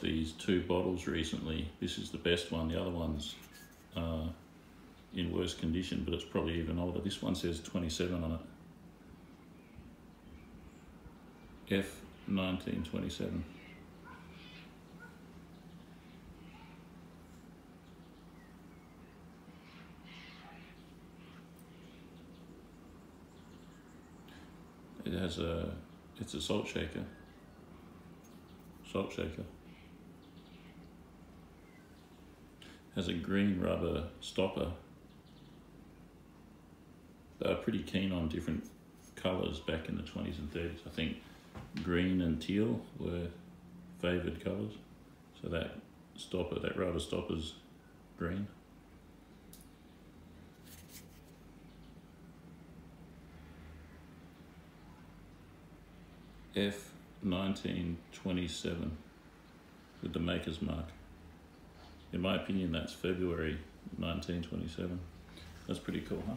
these two bottles recently. This is the best one. The other one's uh, in worse condition, but it's probably even older. This one says 27 on it. F 1927. It has a, it's a salt shaker. Salt shaker. Has a green rubber stopper. They were pretty keen on different colours back in the 20s and 30s. I think green and teal were favoured colours. So that stopper, that rubber stopper's green. F nineteen twenty seven with the maker's mark. In my opinion, that's February nineteen twenty seven. That's pretty cool, huh?